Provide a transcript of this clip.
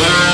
Yeah.